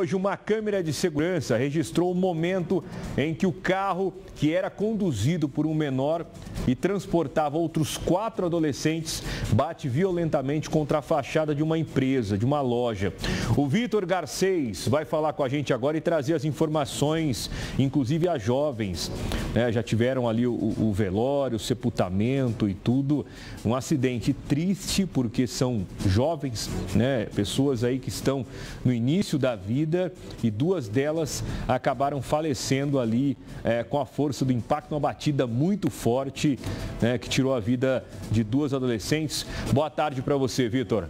Hoje, uma câmera de segurança registrou o momento em que o carro, que era conduzido por um menor e transportava outros quatro adolescentes, bate violentamente contra a fachada de uma empresa, de uma loja. O Vitor Garcês vai falar com a gente agora e trazer as informações, inclusive a jovens. Né? Já tiveram ali o, o velório, o sepultamento e tudo. Um acidente triste, porque são jovens, né? pessoas aí que estão no início da vida vida e duas delas acabaram falecendo ali é, com a força do impacto, uma batida muito forte né, que tirou a vida de duas adolescentes. Boa tarde para você, Vitor.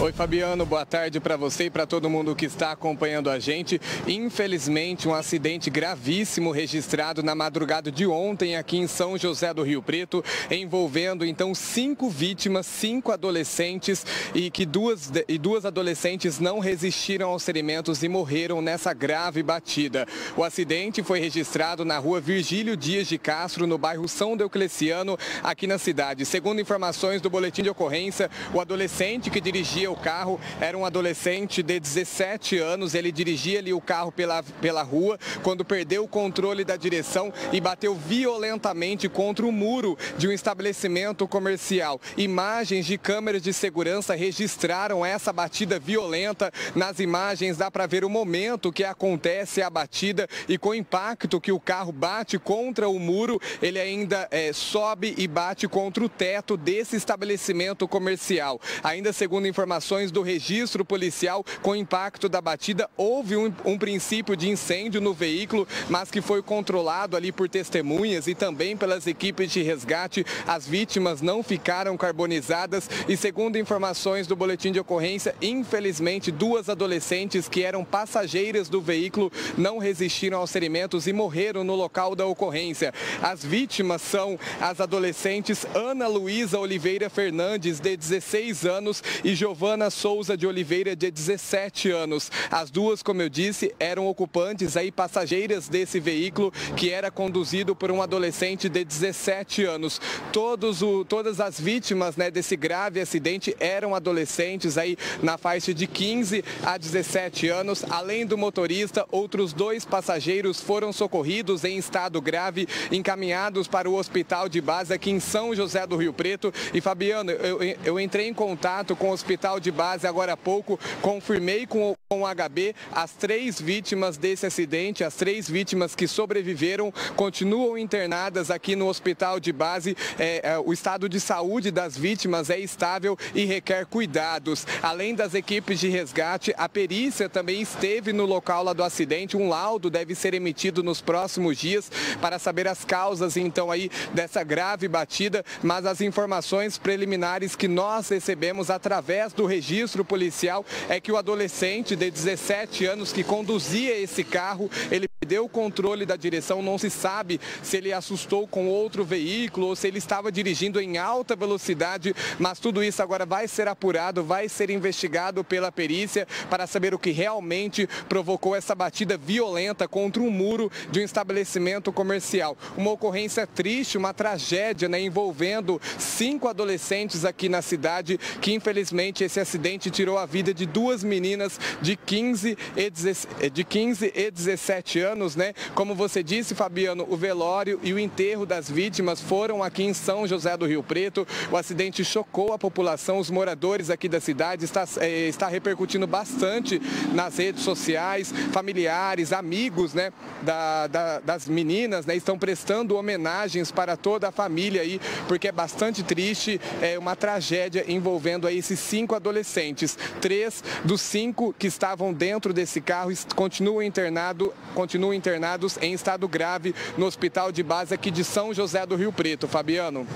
Oi, Fabiano, boa tarde para você e para todo mundo que está acompanhando a gente. Infelizmente, um acidente gravíssimo registrado na madrugada de ontem aqui em São José do Rio Preto, envolvendo então cinco vítimas, cinco adolescentes e que duas, e duas adolescentes não resistiram aos ferimentos e morreram nessa grave batida. O acidente foi registrado na rua Virgílio Dias de Castro, no bairro São Deocleciano, aqui na cidade. Segundo informações do boletim de ocorrência, o adolescente que dirigia o carro era um adolescente de 17 anos. Ele dirigia ali o carro pela, pela rua quando perdeu o controle da direção e bateu violentamente contra o muro de um estabelecimento comercial. Imagens de câmeras de segurança registraram essa batida violenta. Nas imagens dá para ver o momento que acontece a batida e com o impacto que o carro bate contra o muro, ele ainda é, sobe e bate contra o teto desse estabelecimento comercial. Ainda segundo informações informações do registro policial com impacto da batida, houve um, um princípio de incêndio no veículo, mas que foi controlado ali por testemunhas e também pelas equipes de resgate. As vítimas não ficaram carbonizadas e, segundo informações do boletim de ocorrência, infelizmente, duas adolescentes que eram passageiras do veículo não resistiram aos ferimentos e morreram no local da ocorrência. As vítimas são as adolescentes Ana Luísa Oliveira Fernandes, de 16 anos, e Giovana Giovana Souza de Oliveira, de 17 anos. As duas, como eu disse, eram ocupantes aí, passageiras desse veículo que era conduzido por um adolescente de 17 anos. Todos o, todas as vítimas né, desse grave acidente eram adolescentes aí na faixa de 15 a 17 anos. Além do motorista, outros dois passageiros foram socorridos em estado grave, encaminhados para o hospital de base aqui em São José do Rio Preto. E Fabiano, eu, eu entrei em contato com o hospital de base agora há pouco, confirmei com, com o HB as três vítimas desse acidente, as três vítimas que sobreviveram, continuam internadas aqui no hospital de base. É, é, o estado de saúde das vítimas é estável e requer cuidados. Além das equipes de resgate, a perícia também esteve no local lá do acidente. Um laudo deve ser emitido nos próximos dias para saber as causas, então, aí dessa grave batida, mas as informações preliminares que nós recebemos através do registro policial é que o adolescente de 17 anos que conduzia esse carro, ele perdeu o controle da direção, não se sabe se ele assustou com outro veículo ou se ele estava dirigindo em alta velocidade, mas tudo isso agora vai ser apurado, vai ser investigado pela perícia para saber o que realmente provocou essa batida violenta contra um muro de um estabelecimento comercial. Uma ocorrência triste, uma tragédia né, envolvendo cinco adolescentes aqui na cidade que infelizmente esse acidente tirou a vida de duas meninas de 15 e, 17, de 15 e 17 anos, né? Como você disse, Fabiano, o velório e o enterro das vítimas foram aqui em São José do Rio Preto. O acidente chocou a população, os moradores aqui da cidade, está, é, está repercutindo bastante nas redes sociais, familiares, amigos, né? Da, da, das meninas, né? Estão prestando homenagens para toda a família aí, porque é bastante triste, é uma tragédia envolvendo aí esses cinco adolescentes. Três dos cinco que estavam dentro desse carro continuam, internado, continuam internados em estado grave no hospital de base aqui de São José do Rio Preto. Fabiano.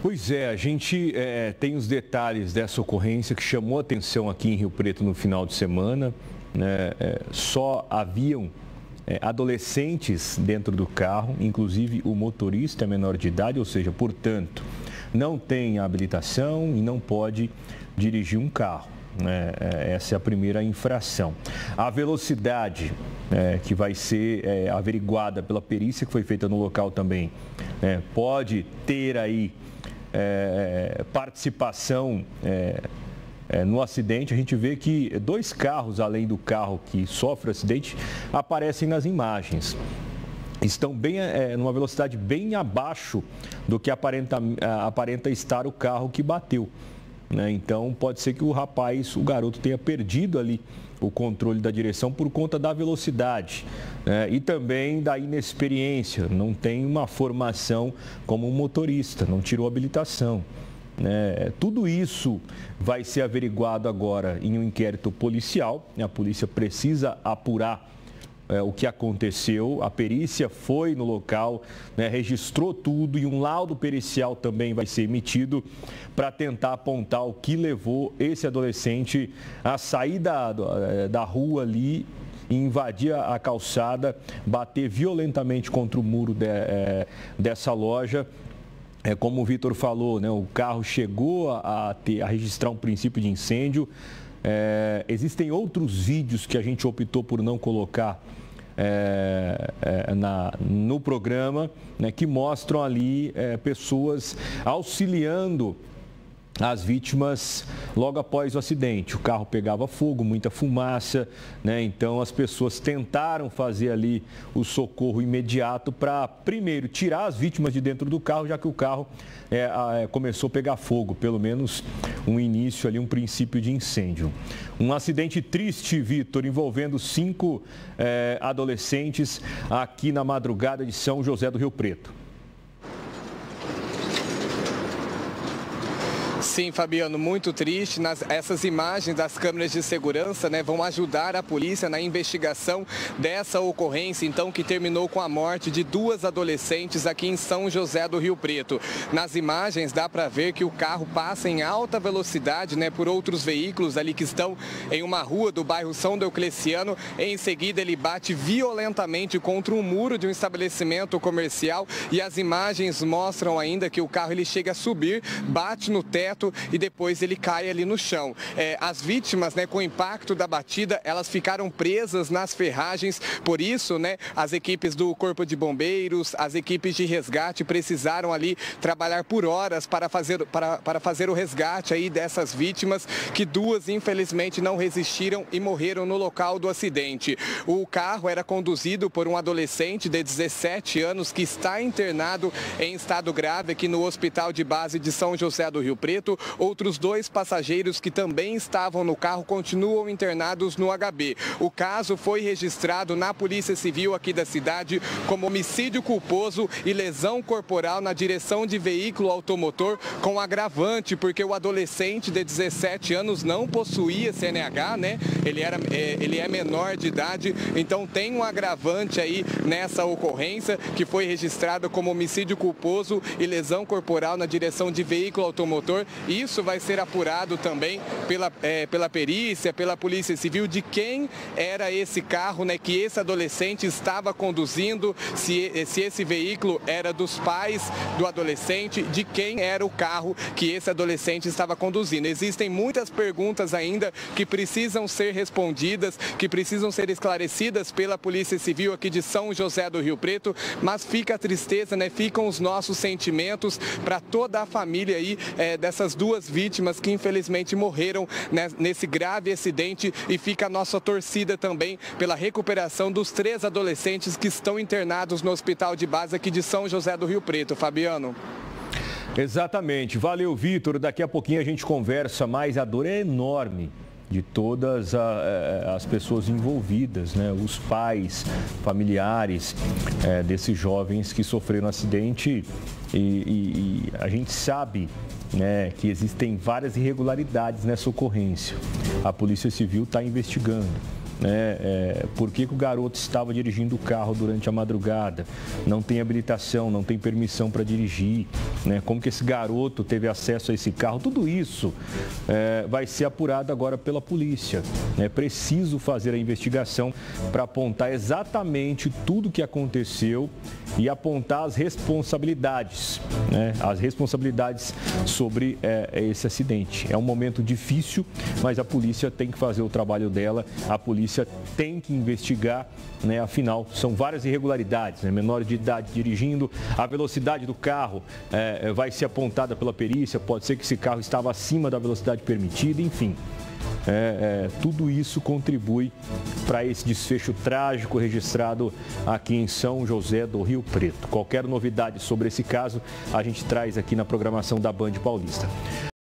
Pois é, a gente é, tem os detalhes dessa ocorrência que chamou atenção aqui em Rio Preto no final de semana. Né? É, só haviam é, adolescentes dentro do carro, inclusive o motorista é menor de idade, ou seja, portanto, não tem habilitação e não pode dirigir um carro. Né? É, essa é a primeira infração. A velocidade é, que vai ser é, averiguada pela perícia que foi feita no local também é, pode ter aí é, participação no acidente, a gente vê que dois carros, além do carro que sofre o acidente, aparecem nas imagens estão bem é, numa velocidade bem abaixo do que aparenta, aparenta estar o carro que bateu. Né? Então pode ser que o rapaz, o garoto tenha perdido ali o controle da direção por conta da velocidade né? e também da inexperiência. Não tem uma formação como um motorista, não tirou habilitação. Né? Tudo isso vai ser averiguado agora em um inquérito policial. A polícia precisa apurar é, o que aconteceu. A perícia foi no local, né, registrou tudo e um laudo pericial também vai ser emitido para tentar apontar o que levou esse adolescente a sair da, é, da rua ali invadir a calçada, bater violentamente contra o muro de, é, dessa loja é, como o Vitor falou, né, o carro chegou a, ter, a registrar um princípio de incêndio. É, existem outros vídeos que a gente optou por não colocar é, é, na, no programa, né, que mostram ali é, pessoas auxiliando as vítimas logo após o acidente. O carro pegava fogo, muita fumaça, né? Então as pessoas tentaram fazer ali o socorro imediato para primeiro tirar as vítimas de dentro do carro, já que o carro é, é, começou a pegar fogo, pelo menos um início ali, um princípio de incêndio. Um acidente triste, Vitor, envolvendo cinco é, adolescentes aqui na madrugada de São José do Rio Preto. Sim, Fabiano, muito triste. Nas, essas imagens das câmeras de segurança né, vão ajudar a polícia na investigação dessa ocorrência, então, que terminou com a morte de duas adolescentes aqui em São José do Rio Preto. Nas imagens dá para ver que o carro passa em alta velocidade né, por outros veículos ali que estão em uma rua do bairro São Diocleciano. Em seguida, ele bate violentamente contra um muro de um estabelecimento comercial e as imagens mostram ainda que o carro ele chega a subir, bate no teto e depois ele cai ali no chão. É, as vítimas, né, com o impacto da batida, elas ficaram presas nas ferragens, por isso, né, as equipes do Corpo de Bombeiros, as equipes de resgate precisaram ali trabalhar por horas para fazer, para, para fazer o resgate aí dessas vítimas, que duas infelizmente não resistiram e morreram no local do acidente. O carro era conduzido por um adolescente de 17 anos que está internado em estado grave aqui no Hospital de Base de São José do Rio Preto. Outros dois passageiros que também estavam no carro continuam internados no HB. O caso foi registrado na Polícia Civil aqui da cidade como homicídio culposo e lesão corporal na direção de veículo automotor com agravante, porque o adolescente de 17 anos não possuía CNH, né? Ele, era, é, ele é menor de idade, então tem um agravante aí nessa ocorrência que foi registrado como homicídio culposo e lesão corporal na direção de veículo automotor isso vai ser apurado também pela, é, pela perícia, pela Polícia Civil, de quem era esse carro né, que esse adolescente estava conduzindo, se, se esse veículo era dos pais do adolescente, de quem era o carro que esse adolescente estava conduzindo. Existem muitas perguntas ainda que precisam ser respondidas, que precisam ser esclarecidas pela Polícia Civil aqui de São José do Rio Preto, mas fica a tristeza, né? ficam os nossos sentimentos para toda a família aí é, dessas essas duas vítimas que infelizmente morreram né, nesse grave acidente e fica a nossa torcida também pela recuperação dos três adolescentes que estão internados no hospital de base aqui de São José do Rio Preto. Fabiano. Exatamente. Valeu, Vitor. Daqui a pouquinho a gente conversa mais. A dor é enorme de todas a, eh, as pessoas envolvidas, né? os pais, familiares é, desses jovens que sofreram acidente e, e, e a gente sabe né, que existem várias irregularidades nessa ocorrência. A Polícia Civil está investigando né? É, por que, que, o garoto estava dirigindo o carro durante a madrugada? Não tem habilitação, não tem permissão para dirigir, né? Como que esse garoto teve acesso a esse carro? Tudo isso é, vai ser apurado agora pela polícia. É preciso fazer a investigação para apontar exatamente tudo o que aconteceu e apontar as responsabilidades, né? As responsabilidades sobre é, esse acidente. É um momento difícil, mas a polícia tem que fazer o trabalho dela. A polícia tem que investigar, né? afinal, são várias irregularidades, né? menor de idade dirigindo, a velocidade do carro é, vai ser apontada pela perícia, pode ser que esse carro estava acima da velocidade permitida, enfim. É, é, tudo isso contribui para esse desfecho trágico registrado aqui em São José do Rio Preto. Qualquer novidade sobre esse caso, a gente traz aqui na programação da Band Paulista.